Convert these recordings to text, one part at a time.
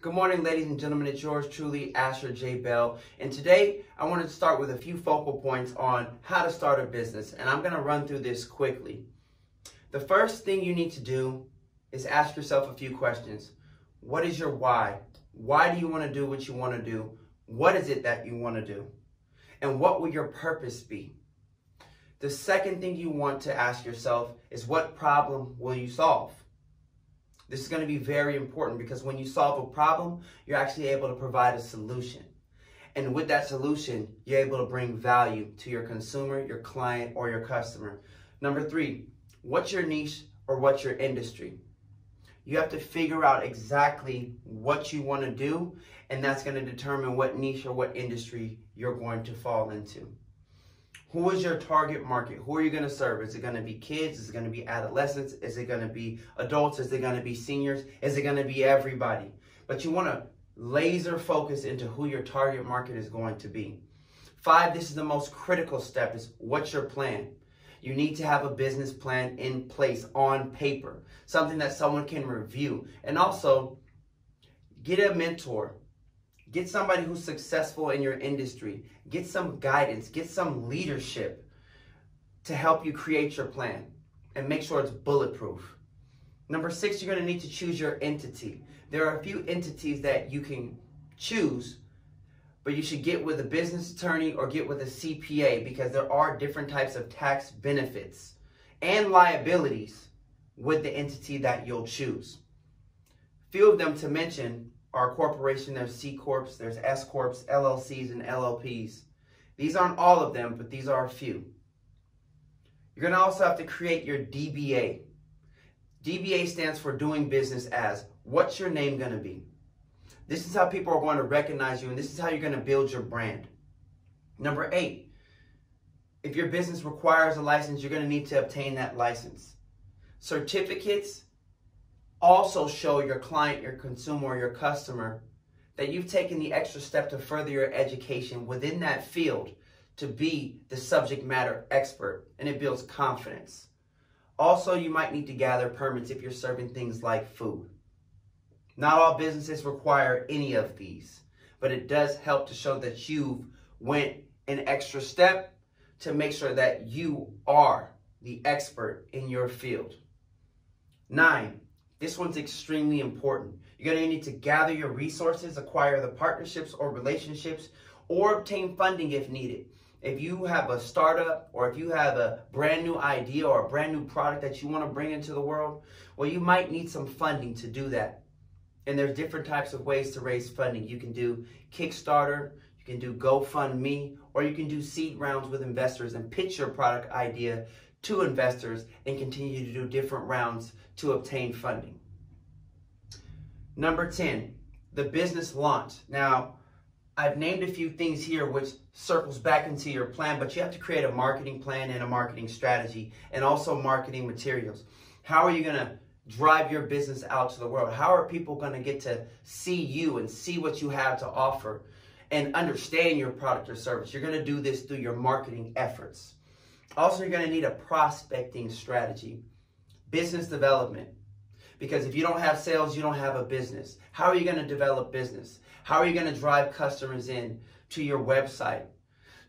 Good morning, ladies and gentlemen. It's yours truly, Asher J. Bell. And today, I wanted to start with a few focal points on how to start a business. And I'm going to run through this quickly. The first thing you need to do is ask yourself a few questions. What is your why? Why do you want to do what you want to do? What is it that you want to do? And what will your purpose be? The second thing you want to ask yourself is what problem will you solve? This is going to be very important because when you solve a problem, you're actually able to provide a solution. And with that solution, you're able to bring value to your consumer, your client, or your customer. Number three, what's your niche or what's your industry? You have to figure out exactly what you want to do, and that's going to determine what niche or what industry you're going to fall into. Who is your target market? Who are you going to serve? Is it going to be kids? Is it going to be adolescents? Is it going to be adults? Is it going to be seniors? Is it going to be everybody? But you want to laser focus into who your target market is going to be. Five, this is the most critical step is what's your plan? You need to have a business plan in place on paper, something that someone can review. And also, get a mentor. Get somebody who's successful in your industry. Get some guidance. Get some leadership to help you create your plan and make sure it's bulletproof. Number six, you're going to need to choose your entity. There are a few entities that you can choose, but you should get with a business attorney or get with a CPA because there are different types of tax benefits and liabilities with the entity that you'll choose. Few of them to mention are corporation, there's C Corps, there's S Corps, LLCs, and LLPs. These aren't all of them, but these are a few. You're going to also have to create your DBA. DBA stands for doing business as. What's your name going to be? This is how people are going to recognize you, and this is how you're going to build your brand. Number eight, if your business requires a license, you're going to need to obtain that license. Certificates also show your client, your consumer, your customer that you've taken the extra step to further your education within that field to be the subject matter expert, and it builds confidence. Also, you might need to gather permits if you're serving things like food. Not all businesses require any of these, but it does help to show that you've went an extra step to make sure that you are the expert in your field. Nine, this one's extremely important. You're going to need to gather your resources, acquire the partnerships or relationships, or obtain funding if needed. If you have a startup or if you have a brand new idea or a brand new product that you want to bring into the world, well, you might need some funding to do that. And there's different types of ways to raise funding. You can do Kickstarter, you can do GoFundMe, or you can do seed rounds with investors and pitch your product idea to investors and continue to do different rounds to obtain funding. Number 10, the business launch. Now, I've named a few things here which circles back into your plan, but you have to create a marketing plan and a marketing strategy and also marketing materials. How are you going to drive your business out to the world? How are people going to get to see you and see what you have to offer and understand your product or service? You're going to do this through your marketing efforts. Also, you're going to need a prospecting strategy, business development. Because if you don't have sales, you don't have a business. How are you going to develop business? How are you going to drive customers in to your website,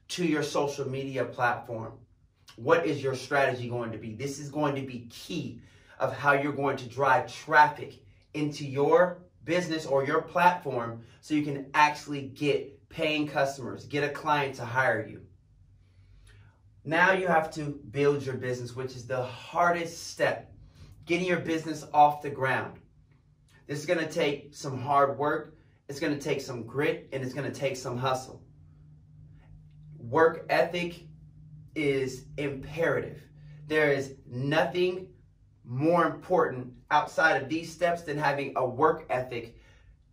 to your social media platform? What is your strategy going to be? This is going to be key of how you're going to drive traffic into your business or your platform so you can actually get paying customers, get a client to hire you. Now you have to build your business, which is the hardest step, getting your business off the ground. This is going to take some hard work, it's going to take some grit, and it's going to take some hustle. Work ethic is imperative. There is nothing more important outside of these steps than having a work ethic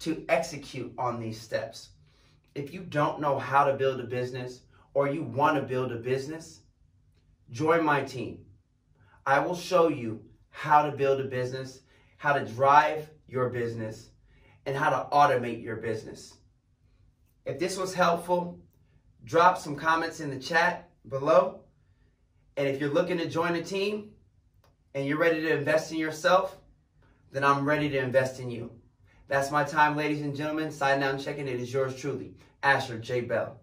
to execute on these steps. If you don't know how to build a business or you want to build a business, join my team. I will show you how to build a business, how to drive your business, and how to automate your business. If this was helpful, drop some comments in the chat below. And if you're looking to join a team and you're ready to invest in yourself, then I'm ready to invest in you. That's my time, ladies and gentlemen. Out and checking. It is yours truly, Asher J. Bell.